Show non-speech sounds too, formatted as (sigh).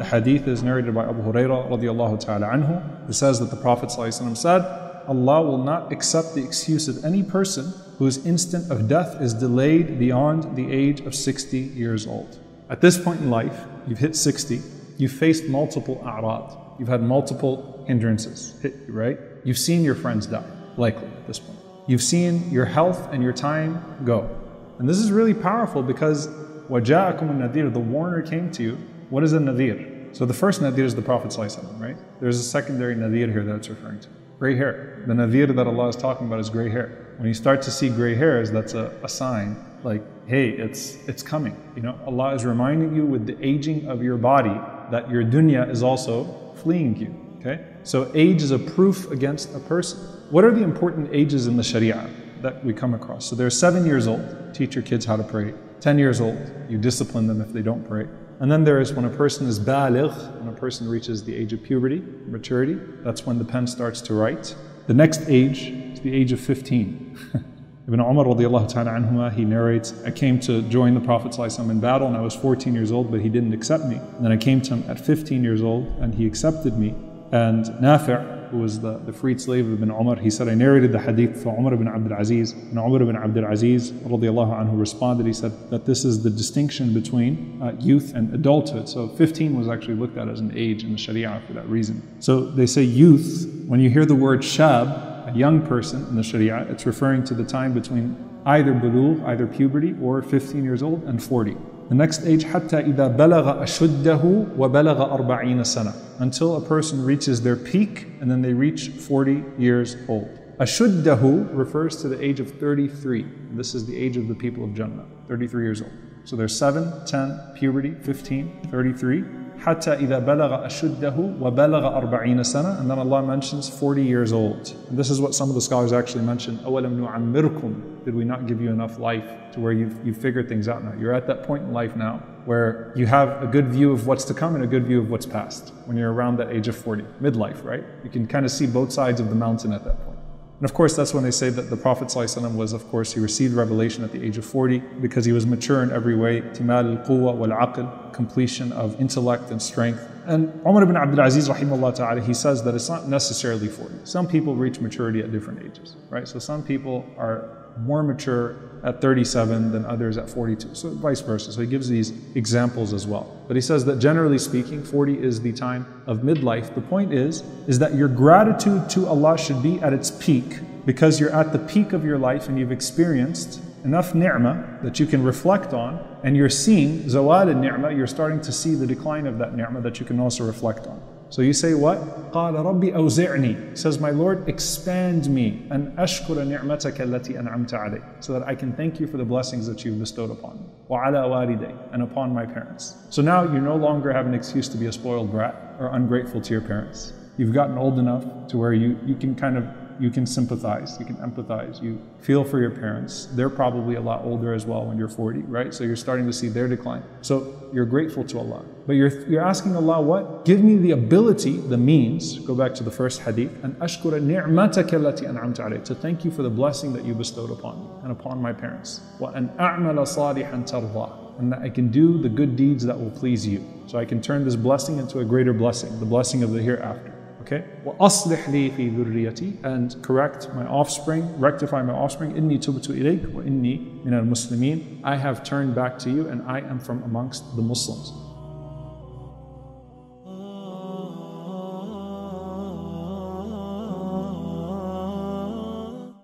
The hadith is narrated by Abu Hurairah radiallahu ta'ala anhu, who says that the Prophet ﷺ said, Allah will not accept the excuse of any person whose instant of death is delayed beyond the age of 60 years old. At this point in life, you've hit 60, you've faced multiple a'rad, you've had multiple hindrances hit you, right? You've seen your friends die, likely at this point. You've seen your health and your time go. And this is really powerful because وَجَاءَكُمُ النَّذِيرُ The warner came to you. what is a nadir? So the first nadir is the Prophet right? There's a secondary nadir here that it's referring to. Gray hair. The nadir that Allah is talking about is gray hair. When you start to see gray hairs, that's a, a sign like, hey, it's it's coming. You know, Allah is reminding you with the aging of your body that your dunya is also fleeing you. Okay? So age is a proof against a person. What are the important ages in the Sharia that we come across? So they're seven years old, teach your kids how to pray. Ten years old, you discipline them if they don't pray. And then there is when a person is baligh, when a person reaches the age of puberty, maturity, that's when the pen starts to write. The next age is the age of 15. (laughs) Ibn Umar radiallahu he narrates, I came to join the Prophet in battle and I was 14 years old, but he didn't accept me. And then I came to him at 15 years old and he accepted me. And Nafi', who was the, the freed slave of Ibn Umar, he said, I narrated the hadith for Umar ibn Abdul Aziz. And Umar ibn Abdul Aziz radiallahu anhu responded, he said that this is the distinction between uh, youth and adulthood. So 15 was actually looked at as an age in the Sharia for that reason. So they say youth, when you hear the word shab, a young person in the Sharia, it's referring to the time between either bulugh, either puberty, or 15 years old and 40. The next age, حتى إذا بلغ أشده وبلغ أربعين سنة. Until a person reaches their peak and then they reach 40 years old. Ashuddahu refers to the age of 33. This is the age of the people of Jannah, 33 years old. So there's 7, 10, puberty, 15, 33. حتى إذا بلغ أشده وبلغ أربعين سنة and then Allah mentions 40 years old. And this is what some of the scholars actually mention. أولم نعمركم Did we not give you enough life to where you've, you've figured things out now? You're at that point in life now where you have a good view of what's to come and a good view of what's past when you're around that age of 40, midlife, right? You can kind of see both sides of the mountain at that point. And of course, that's when they say that the Prophet ﷺ was, of course, he received revelation at the age of 40 because he was mature in every way. Timal al-quwa wal-aql, completion of intellect and strength. And Umar ibn Abdul Aziz, rahimahullah ta'ala, he says that it's not necessarily 40. Some people reach maturity at different ages, right? So some people are more mature at 37 than others at 42. So vice versa. So he gives these examples as well. But he says that generally speaking, 40 is the time of midlife. The point is, is that your gratitude to Allah should be at its peak because you're at the peak of your life and you've experienced enough ni'mah that you can reflect on and you're seeing zawal al-ni'mah, you're starting to see the decline of that ni'mah that you can also reflect on. So you say what? قال ربي أوزعني. Says my Lord, expand me and أشكر نعمتك التي أنعمت علي. So that I can thank you for the blessings that you've bestowed upon me. وعلى والدي and upon my parents. So now you no longer have an excuse to be a spoiled brat or ungrateful to your parents. You've gotten old enough to where you, you can kind of you can sympathize, you can empathize, you feel for your parents. They're probably a lot older as well when you're 40, right? So you're starting to see their decline. So you're grateful to Allah. But you're, you're asking Allah what? Give me the ability, the means, go back to the first hadith, and ashkura ni'mataka allati an'amta alayh, to thank you for the blessing that you bestowed upon me and upon my parents. Wa an a'mala salihan and that I can do the good deeds that will please you. So I can turn this blessing into a greater blessing, the blessing of the hereafter. Okay? وَأَصْلِحْ لِي فِي ذُرِّيَّتِي And correct my offspring, rectify my offspring. إِنِّي تُبْتُ إِلَيْكَ وَإِنِّي مِنَ الْمُسْلِمِينَ I have turned back to you and I am from amongst the Muslims.